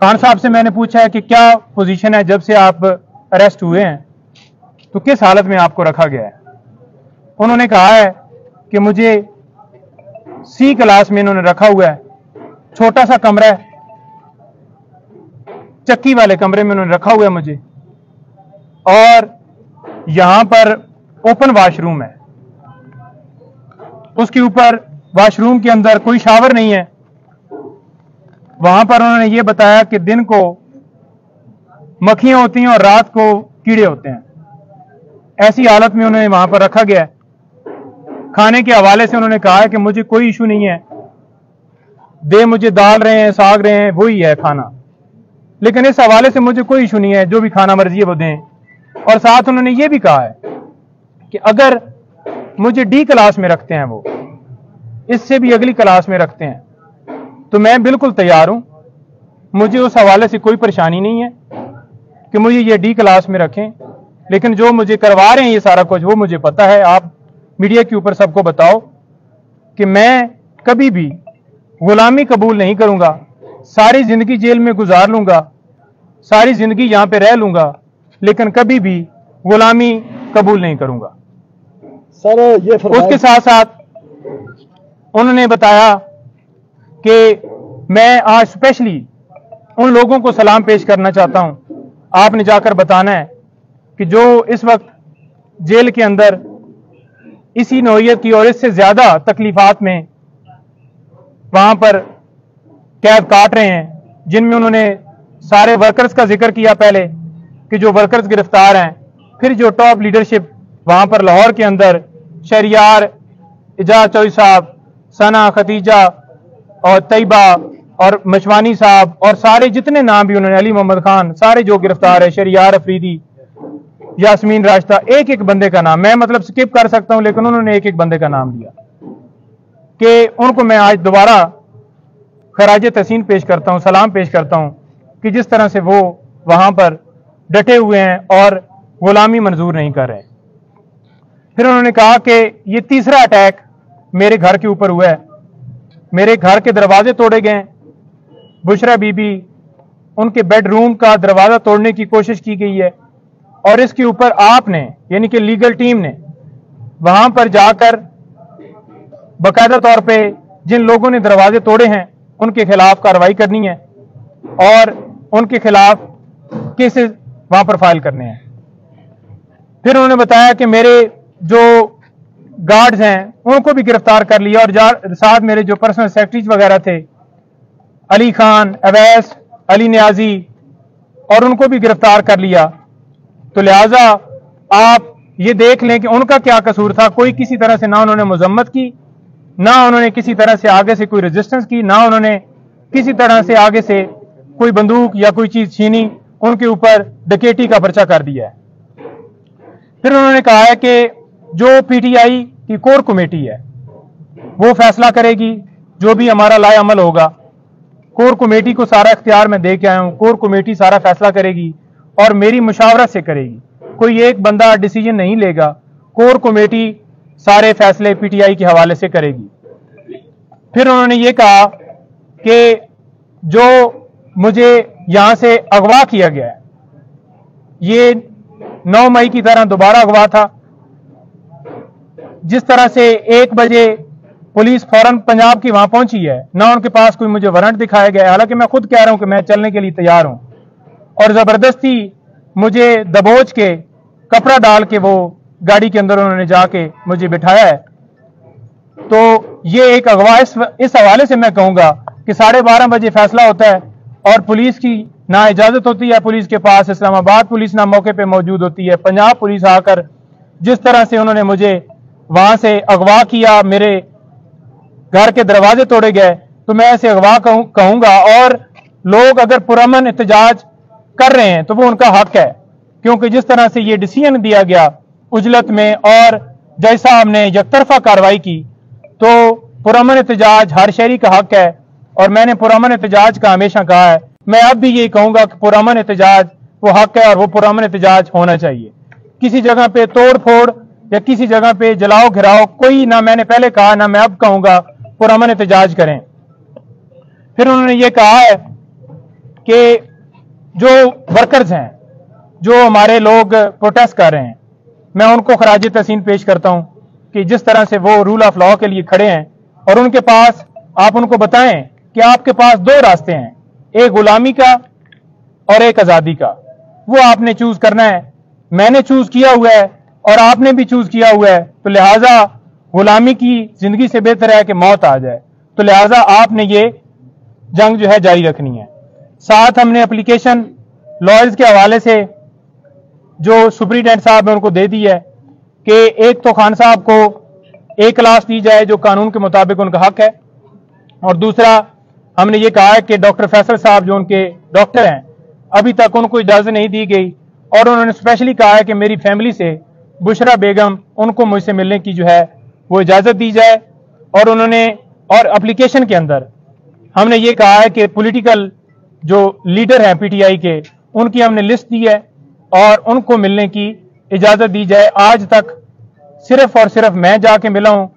खान साहब से मैंने पूछा है कि क्या पोजीशन है जब से आप अरेस्ट हुए हैं? तो किस हालत में आपको रखा गया है? उन्होंने कहा है कि मुझे सी क्लास में इन्होंने रखा हुआ है। छोटा सा कमरा है। चक्की वाले कमरे में उन्होंने रखा हुआ है मुझे। और यहाँ पर ओपन वॉशरूम है। उसके ऊपर वॉशरूम के अंदर कोई शावर नहीं है। वहाँ पर उन्होंने ये बताया कि दिन को मक्खियाँ होती हैं और रात को कीड़े होते हैं। ऐसी हालत में उन्हें वहाँ पर रखा गया खाने के हवाले से उन्होंने कहा है कि मुझे कोई इशू नहीं है। दे मुझे दाल रहे हैं, साग रहे हैं, वही है खाना। लेकिन इस हवाले से मुझे कोई इशू नहीं है, जो भी खाना मर्ज़ी है वो दें। और साथ उन्होंने ये भी कहा है कि अगर मुझे डी क्लास में रखते हैं वो, इससे भी अगली क्लास में रखते हैं। तो मैं बिल्कुल तैयार हूँ। मुझे उस हवाले से कोई परेशानी नहीं है कि मुझे ये डी क्लास में रखें। लेकिन जो मुझे करवा रहे हैं ये सारा कुछ वो मुझे पता है। आप मीडिया के ऊपर सबको बताओ कि मैं कभी भी गुलामी कबूल नहीं करूँगा। सारी ज़िंदगी जेल में गुजार लूँगा। सारी ज़िंदगी यहाँ पे रह लूँगा। लेकिन कभी भी गुलामी कबूल नहीं करूँगा। सर ये उसके साथ साथ उन्होंने बताया कि मैं आज स्पेशली उन लोगों को सलाम पेश करना चाहता हूँ। आपने जाकर बताना है कि जो इस वक्त जेल के अंदर इसी नोयत की और इससे ज़्यादा तकलीफात में वहाँ पर कैद काट रहे हैं, जिनमें उन्होंने सारे वर्कर्स का ज़िक्र किया पहले कि जो वर्कर्स गिरफ़्तार हैं, फिर जो टॉप लीडरशिप वहाँ पर लाहौर के अंदर शरियार इजाज चौई साहब, सना खतीजा और तैयबा और मशवानी साहब और सारे जितने नाम भी उन्होंने, अली मोहम्मद खान, सारे जो गिरफ़्तार है शरियार अफरीदी, यासमीन राश्ता एक एक बंदे का नाम, मैं मतलब स्किप कर सकता हूँ, लेकिन उन्होंने एक एक बंदे का नाम लिया। कि उनको मैं आज दोबारा खराज तहसीन पेश करता हूँ, सलाम पेश करता हूँ, कि जिस तरह से वो वहाँ पर डटे हुए हैं और गुलामी मंजूर नहीं कर रहे फिर उन्होंने कहा कि ये तीसरा अटैक मेरे घर के ऊपर हुआ है। मेरे घर के दरवाजे तोड़े गए। बुशरा बीबी, उनके बेडरूम का दरवाज़ा तोड़ने की कोशिश की गई है और इसके ऊपर आपने, यानी कि लीगल टीम ने, वहाँ पर जाकर बाकायदा तौर पे जिन लोगों ने दरवाजे तोड़े हैं, उनके खिलाफ कार्रवाई करनी है और उनके खिलाफ केसेस वहाँ पर फ़ाइल करने हैं। फिर उन्होंने बताया कि मेरे जो गार्ड्स हैं, उनको भी गिरफ़्तार कर लिया और साथ मेरे जो पर्सनल सेक्रेटरीज वगैरह थे, अली खान, अवैस, अली न्याजी, और उनको भी गिरफ़्तार कर लिया। तो लिहाजा आप ये देख लें कि उनका क्या कसूर था। कोई किसी तरह से ना उन्होंने मजम्मत की, ना उन्होंने किसी तरह से आगे से कोई रेजिस्टेंस की, ना उन्होंने किसी तरह से आगे से कोई बंदूक या कोई चीज़ छीनी, उनके ऊपर डकेटी का पर्चा कर दिया फिर उन्होंने कहा है कि जो पीटीआई की कोर कमेटी है, वो फैसला करेगी, जो भी हमारा लाए अमल होगा। कोर कमेटी को सारा इख्तियार मैं दे के आया हूँ, कोर कमेटी सारा फैसला करेगी और मेरी मुशावरत से करेगी। कोई एक बंदा डिसीज़न नहीं लेगा, कोर कमेटी सारे फैसले पीटीआई के हवाले से करेगी। फिर उन्होंने ये कहा कि जो मुझे यहाँ से अगवा किया गया है, ये 9 मई की तरह दोबारा अगवा था जिस तरह से एक बजे पुलिस फ़ौरन पंजाब की वहाँ पहुँची है ना उनके पास कोई मुझे वारंट दिखाया गया हालाँकि मैं खुद कह रहा हूँ कि मैं चलने के लिए तैयार हूँ। और ज़बरदस्ती मुझे दबोच के कपड़ा डाल के वो गाड़ी के अंदर उन्होंने जाके मुझे बिठाया है। तो ये एक अगवा इस, हवाले से मैं कहूँगा कि साढ़े बारह बजे फैसला होता है और पुलिस की ना इजाज़त होती है पुलिस के पास इस्लामाबाद पुलिस ना मौके पे मौजूद होती है। पंजाब पुलिस आकर जिस तरह से उन्होंने मुझे वहाँ से अगवा किया, मेरे घर के दरवाजे तोड़े गए। तो मैं ऐसे अगवा कहूँगा, और लोग अगर पुरमन एहतजाज कर रहे हैं तो वो उनका हक है। क्योंकि जिस तरह से ये डिसीज़न दिया गया उजलत में, और जैसा हमने यकतरफा कार्रवाई की तो पुरमन एहतजाज हर शहरी का हक है, और मैंने पुरमन एहतजाज का हमेशा कहा है। मैं अब भी यही कहूँगा कि पुरमन एहतजाज वो हक है, और वो पुरमन एहतजाज होना चाहिए। किसी जगह पे तोड़ फोड़ या किसी जगह पे जलाओ, घिराओ, कोई ना मैंने पहले कहा, ना मैं अब कहूँगा पुरमन एहतजाज करें। फिर उन्होंने ये कहा है कि जो वर्कर्स हैं, जो हमारे लोग प्रोटेस्ट कर रहे हैं, मैं उनको खराज तहसीन पेश करता हूँ कि जिस तरह से वो रूल ऑफ़ लॉ के लिए खड़े हैं, और उनके पास आप उनको बताएँ कि आपके पास दो रास्ते हैं, एक गुलामी का और एक आज़ादी का। वो आपने चूज़ करना है। मैंने चूज़ किया हुआ है और आपने भी चूज़ किया हुआ है तो लिहाजा गुलामी की ज़िंदगी से बेहतर है कि मौत आ जाए। तो लिहाजा आपने ये जंग जो है जारी रखनी है। साथ हमने एप्लीकेशन लॉयर्स के हवाले से जो सुप्रीटेंडेंट साहब ने उनको दे दी है कि एक तो खान साहब को एक क्लास दी जाए जो कानून के मुताबिक उनका हक है। और दूसरा, हमने ये कहा है कि डॉक्टर फैसल साहब जो उनके डॉक्टर हैं, अभी तक उनको इजाज़त नहीं दी गई। और उन्होंने स्पेशली कहा है कि मेरी फैमिली से बुशरा बेगम, उनको मुझसे मिलने की जो है, वो इजाज़त दी जाए और उन्होंने और अप्लीकेशन के अंदर हमने ये कहा है कि पॉलिटिकल जो लीडर हैं पीटीआई के, उनकी हमने लिस्ट दी है और उनको मिलने की इजाज़त दी जाए। आज तक सिर्फ़ और सिर्फ़ मैं जाके मिला हूँ